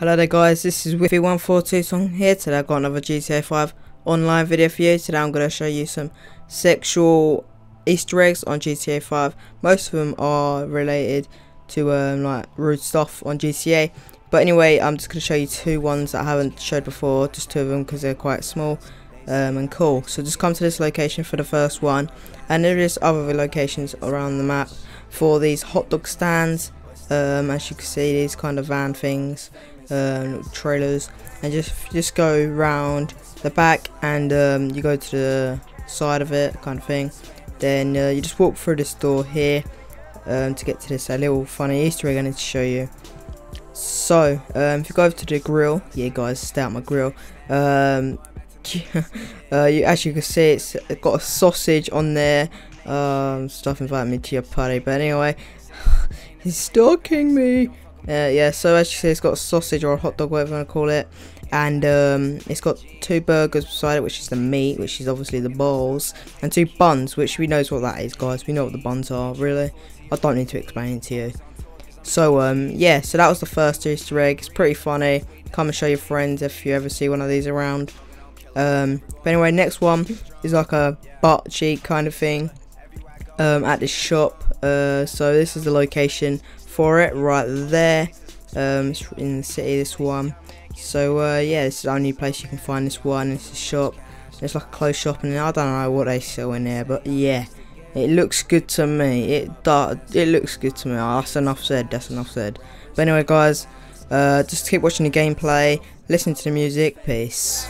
Hello there guys, this is Wify142 song here. Today I've got another GTA 5 online video for you. Today I'm going to show you some sexual easter eggs on GTA 5. Most of them are related to um, like rude stuff on GTA. But anyway, I'm just going to show you two ones that I haven't showed before, just two of them because they're quite small um, and cool. So just come to this location for the first one. And there is other locations around the map for these hot dog stands. Um, as you can see, these kind of van things um, trailers and just just go round the back and um, you go to the side of it kind of thing. Then uh, you just walk through this door here um, to get to this uh, little funny easter egg I need to show you. So um, if you go over to the grill yeah guys stay out my grill um, uh, you as you can see it's got a sausage on there um, stuff inviting me to your party but anyway he's stalking me uh, yeah, so as you see, it's got a sausage or a hot dog, whatever you want to call it, and um, it's got two burgers beside it, which is the meat, which is obviously the balls, and two buns, which we knows what that is, guys. We know what the buns are, really. I don't need to explain it to you. So um, yeah, so that was the first Easter egg. It's pretty funny. Come and show your friends if you ever see one of these around. Um, but anyway, next one is like a butt cheek kind of thing um, at this shop. Uh, so this is the location for it right there. Um, in the city this one. So uh, yeah this is the only place you can find this one it's a shop. It's like a clothes shop and I don't know what they sell in there but yeah. It looks good to me. It does. it looks good to me. That's enough said that's enough said. But anyway guys uh, just keep watching the gameplay. Listen to the music. Peace